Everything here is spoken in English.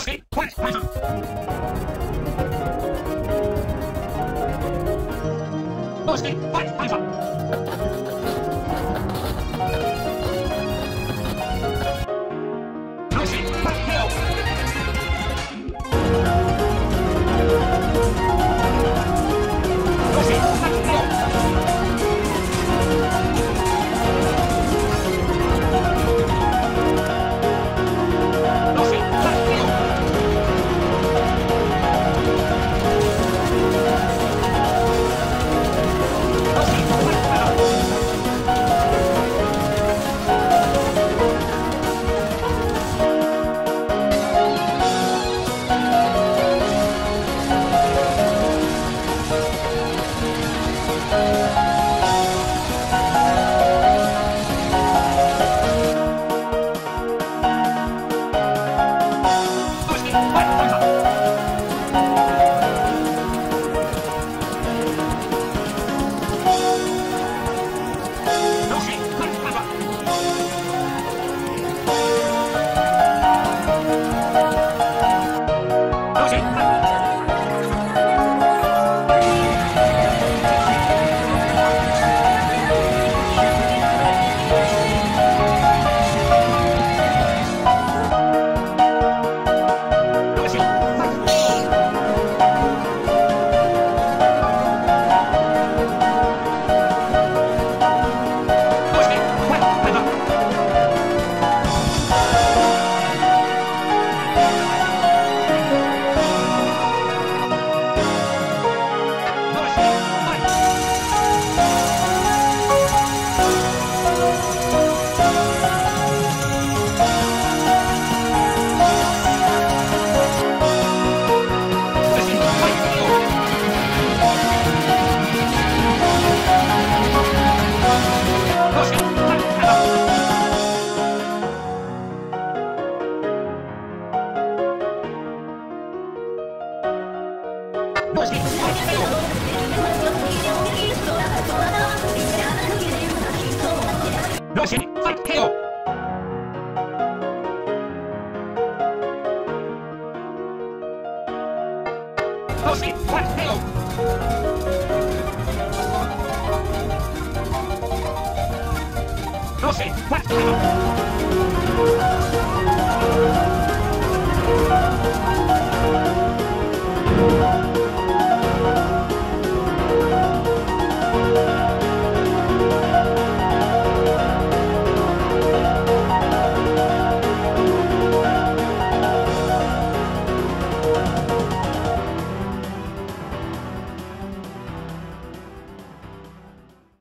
Rossi, fight, fighter. Rossi, fight, fighter. Rossi, Rossi, fight, kill. Rossi, fight, kill. Rossi, fight, kill.